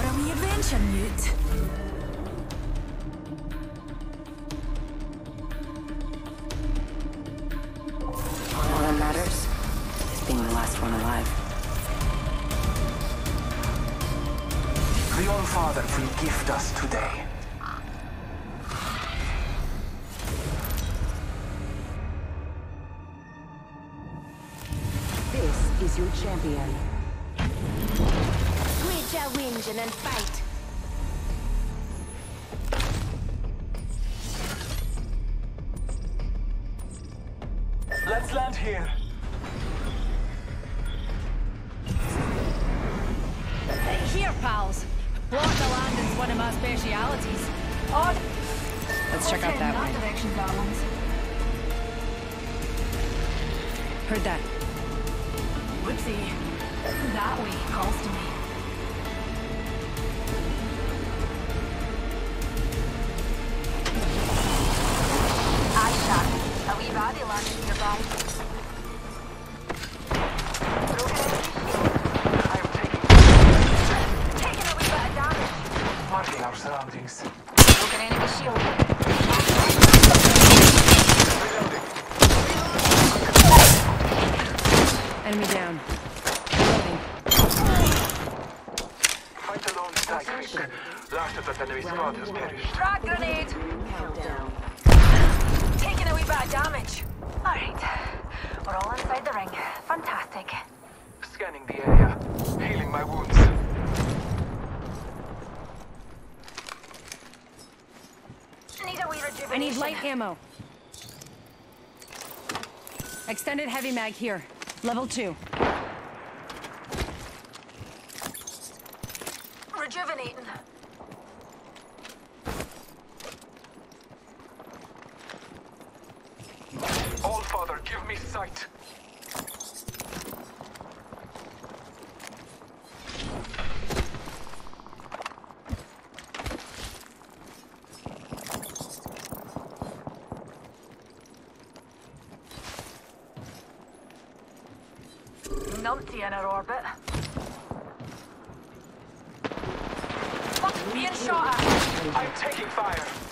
For a wee adventure, Newt. All that matters is being the last one alive. The All-Father will gift us today. This is your champion. Quit your whinging and fight. Let's land here. Here, pals. Block the land is one of my specialities. Odd. Let's check out that one. direction, darlings. Heard that. Whoopsie. That way calls to me. Wee body lunch nearby. I am taking... Taking a wee bit of damage. Marking our surroundings. Broken enemy shield. Reloading. Enemy down. Fight alone, die quick. Last of that enemy squad has perished. Frag grenade. Countdown. Taking a wee bit of damage. Alright. We're all inside the ring. Fantastic. Scanning the area. Healing my wounds. Need a wee rejuvenation. I need light ammo. Extended heavy mag here. Level two. Rejuvenating. All-Father, give me sight. Numpty in orbit. Fuck, being shot at. I'm taking fire.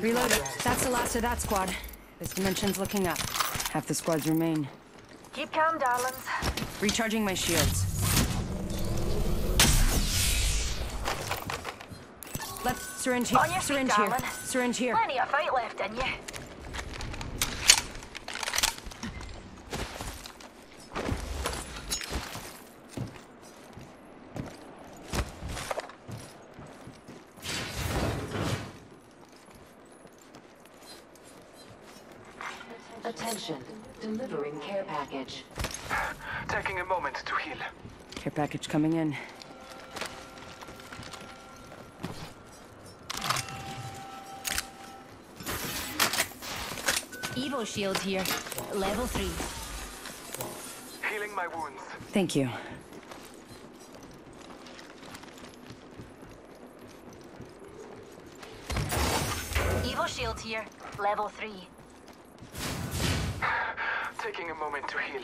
Reloading. That's the last of that squad. This dimension's looking up. Half the squads remain. Keep calm, darlings. Recharging my shields. Left syringe here. On your feet, Syringe here. Syringe here. Plenty of fight left in you. Attention. Delivering care package. Taking a moment to heal. Care package coming in. Evo shield here. Level three. Healing my wounds. Thank you. Evo shield here. Level 3. Taking a moment to heal.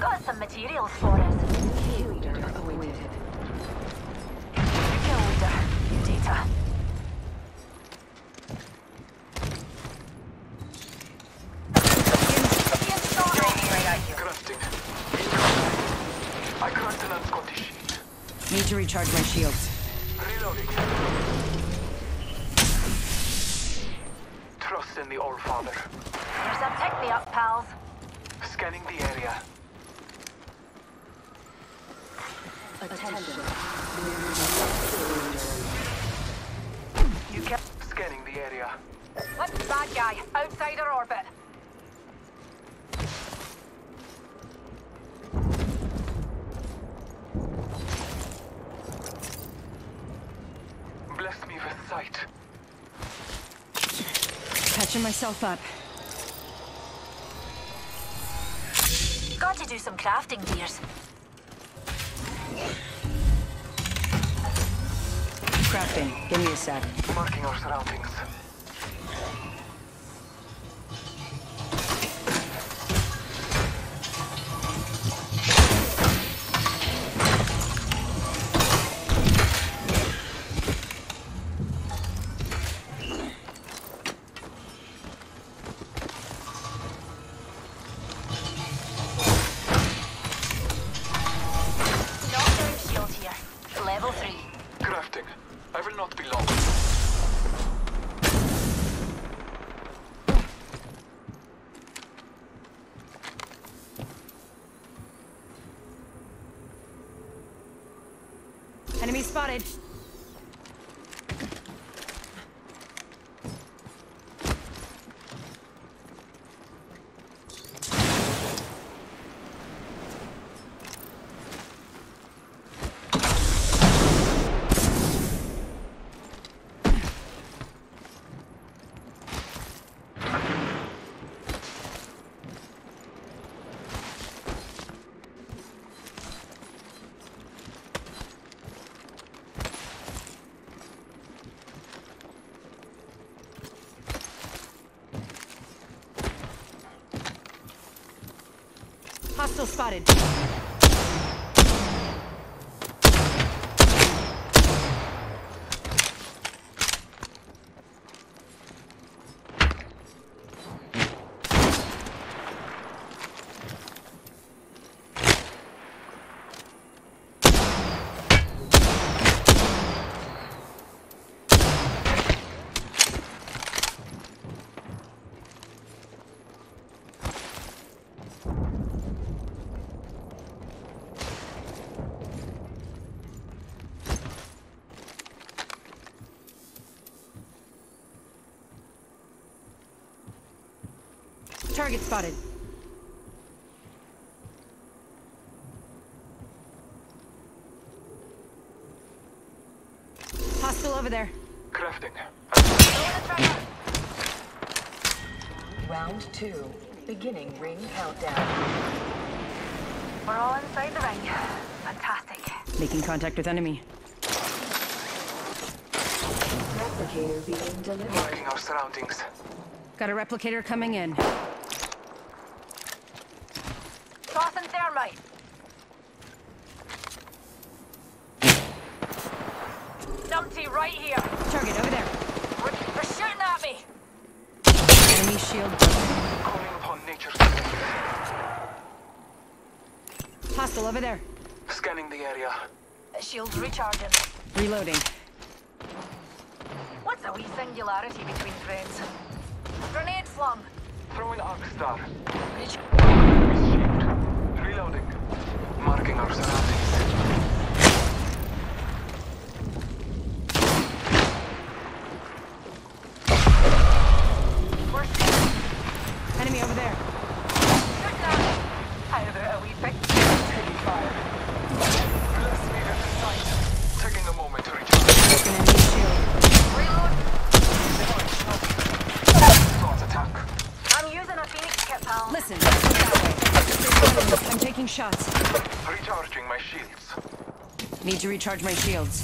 Got some materials for us. Kill awaited. Kill leader. Data. Being shot at. Crafting. I crafted an Scottish sheet. Need to recharge my shields. Attention. You kept scanning the area. What's the bad guy? Outside our orbit. Bless me with sight. Catching myself up. Got to do some crafting, dears. Crafting. Give me a sec. Marking our surroundings. Spotted. Hostile spotted. Target spotted. Hostile over there. Crafting. Round two. Beginning ring countdown. We're all inside the ring. Fantastic. Making contact with enemy. Replicator being delivered. Marking our surroundings. Got a replicator coming in. Tossing thermite. Numpty right here. Target over there. We're, they're shooting at me. Enemy shield. Calling upon nature's strength. Hostile over there. Scanning the area. Uh, shields recharging. Reloading. What's a wee singularity between friends? Grenade flung. Throwing arc star. Reach. Reloading. Marking our surroundings. We're shooting Enemy over there. at me. How about a wee pick? Taking fire. Bless me with sight. Taking a moment to recharge. Broken enemy shield. Reload. Thought attack. I'm using a phoenix kit, pal. Listen. look that way. I'm taking shots. Recharging my shields. Need to recharge my shields.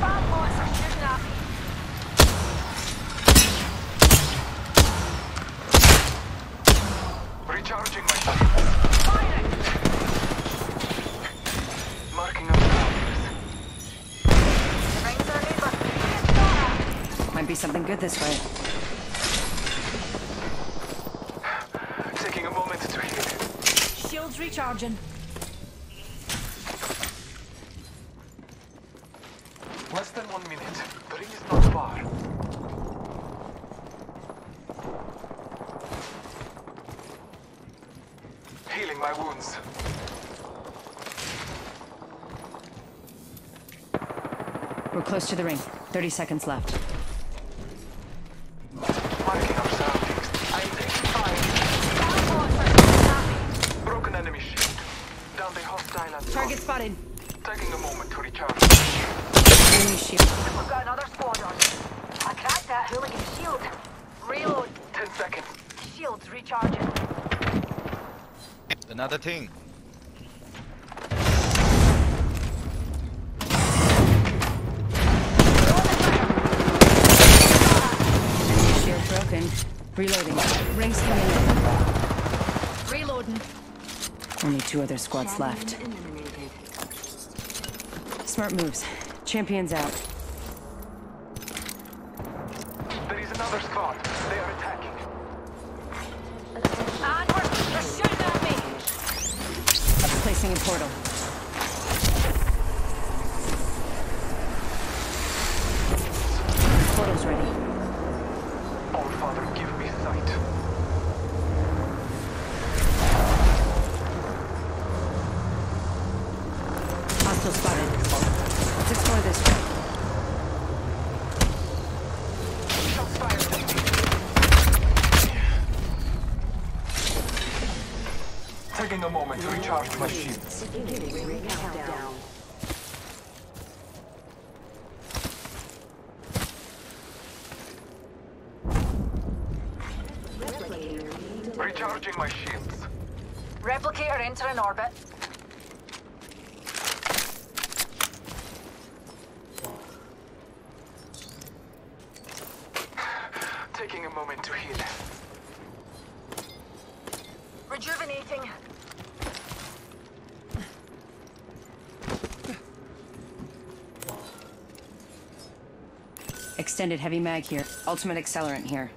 Bad boys are shooting at me. Recharging my shields. Firing. Marking our surroundings. The rings are a neighbor. Immediate shot. Might be something good this way. Taking a moment to heal. Shields recharging. Less than one minute. The ring is not far. Healing my wounds. We're close to the ring. 30 seconds left. Marking our surroundings. I'm taking fire. Bad boys are shooting at me. Broken enemy shield. Down the hostile and Target spotted. Taking a moment to recharge. Enemy shield. We've got another squad on. I cracked that shield. Reload. Ten seconds. Shields recharging. Another thing. Enemy shield broken. Reloading. Rings coming in. Reloading. Only two other squads left. Smart moves. Champions out. Another squad. They are attacking. And we're, they're shooting at me. Placing a portal. Portal's ready. All Father, give me sight. Hostile spotted. Let's explore this way. Shots fired. Taking a moment to recharge my shields. Beginning ring countdown. Replicator being delivered. Recharging my shields. Replicator entering orbit. Taking a moment to heal. Rejuvenating. Extended heavy mag here. Ultimate accelerant here.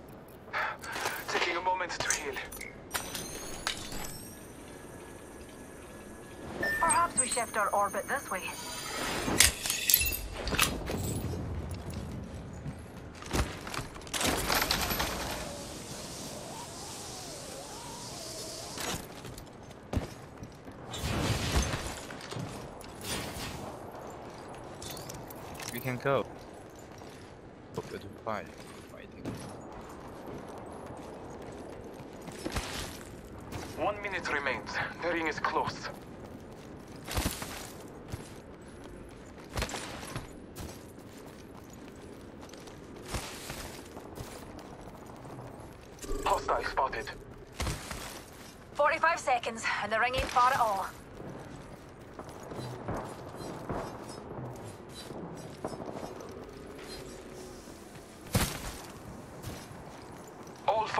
Taking a moment to heal. Perhaps we shift our orbit this way. We can go. Go to fight. Fighting. One minute remains. The ring is close. Hostile spotted. 45 seconds, and the ring ain't far at all.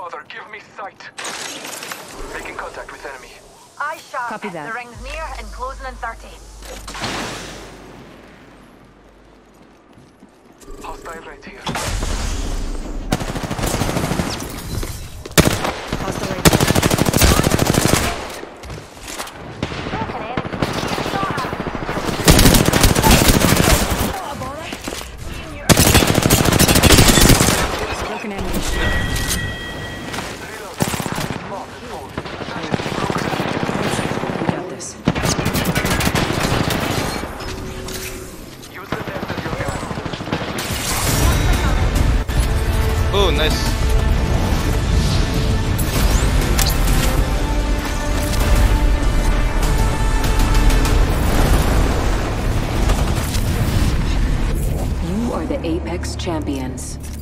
Father, give me sight. Making contact with enemy. Eye sharp. Copy that. The ring's near and closing in 30. Champions.